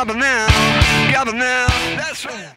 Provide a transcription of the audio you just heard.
gather now, gather now. That's right.